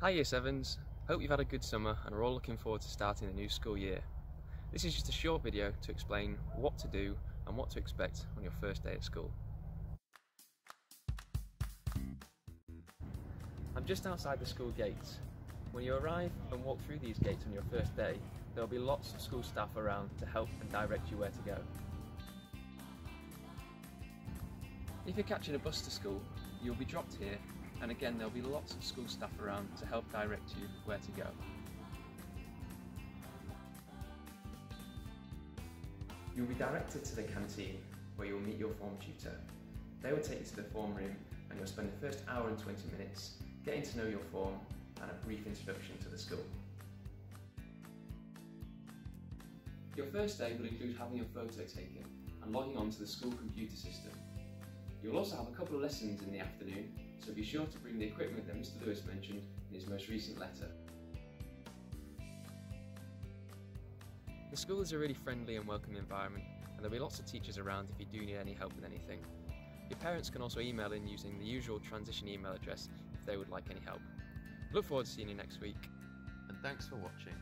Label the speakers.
Speaker 1: Hi Year 7s, hope you've had a good summer and are all looking forward to starting the new school year. This is just a short video to explain what to do and what to expect on your first day at school. I'm just outside the school gates. When you arrive and walk through these gates on your first day, there will be lots of school staff around to help and direct you where to go. If you're catching a bus to school, you'll be dropped here and again there'll be lots of school staff around to help direct you where to go. You'll be directed to the canteen where you'll meet your form tutor. They will take you to the form room and you'll spend the first hour and 20 minutes getting to know your form and a brief introduction to the school. Your first day will include having your photo taken and logging on to the school computer system. You'll also have a couple of lessons in the afternoon, so be sure to bring the equipment that Mr Lewis mentioned in his most recent letter. The school is a really friendly and welcoming environment and there'll be lots of teachers around if you do need any help with anything. Your parents can also email in using the usual transition email address if they would like any help. Look forward to seeing you next week and thanks for watching.